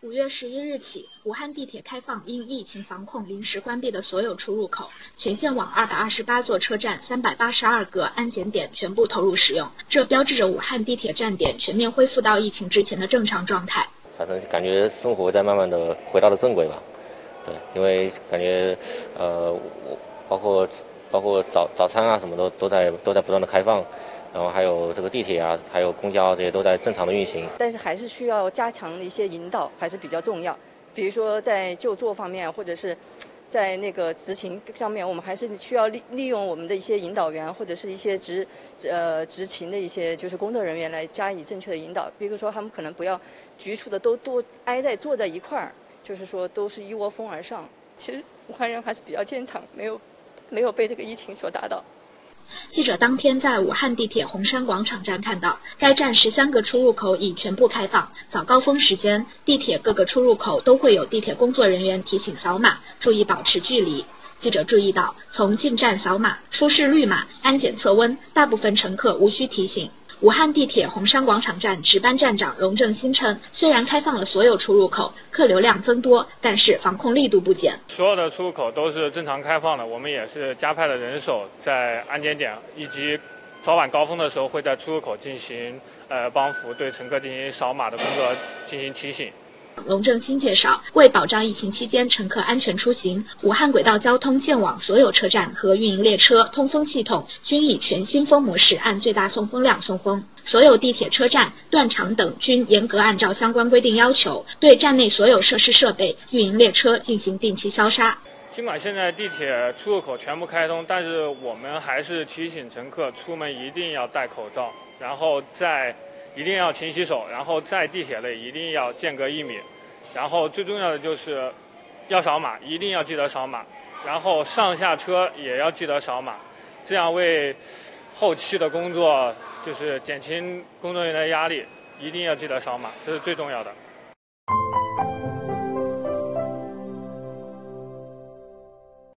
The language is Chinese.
五月十一日起，武汉地铁开放因疫情防控临时关闭的所有出入口，全线网二百二十八座车站、三百八十二个安检点全部投入使用，这标志着武汉地铁站点全面恢复到疫情之前的正常状态。反正感觉生活在慢慢的回到了正轨吧。对，因为感觉呃，包括包括早早餐啊什么都都在都在不断的开放。然后还有这个地铁啊，还有公交这些都在正常的运行，但是还是需要加强一些引导，还是比较重要。比如说在就坐方面，或者是在那个执勤上面，我们还是需要利利用我们的一些引导员，或者是一些执呃执勤的一些就是工作人员来加以正确的引导。比如说他们可能不要局促的都都挨在坐在一块儿，就是说都是一窝蜂而上。其实武汉人还是比较坚强，没有没有被这个疫情所打倒。记者当天在武汉地铁红山广场站看到，该站十三个出入口已全部开放。早高峰时间，地铁各个出入口都会有地铁工作人员提醒扫码，注意保持距离。记者注意到，从进站扫码、出示绿码、安检测温，大部分乘客无需提醒。武汉地铁红山广场站值班站长荣正新称，虽然开放了所有出入口，客流量增多，但是防控力度不减。所有的出入口都是正常开放的，我们也是加派了人手在安检点以及早晚高峰的时候，会在出入口进行呃帮扶，对乘客进行扫码的工作进行提醒。龙正新介绍，为保障疫情期间乘客安全出行，武汉轨道交通线网所有车站和运营列车通风系统均以全新风模式按最大送风量送风。所有地铁车站、断场等均严格按照相关规定要求，对站内所有设施设备、运营列车进行定期消杀。尽管现在地铁出入口全部开通，但是我们还是提醒乘客出门一定要戴口罩，然后在。一定要勤洗手，然后在地铁内一定要间隔一米，然后最重要的就是要扫码，一定要记得扫码，然后上下车也要记得扫码，这样为后期的工作就是减轻工作人员的压力，一定要记得扫码，这是最重要的。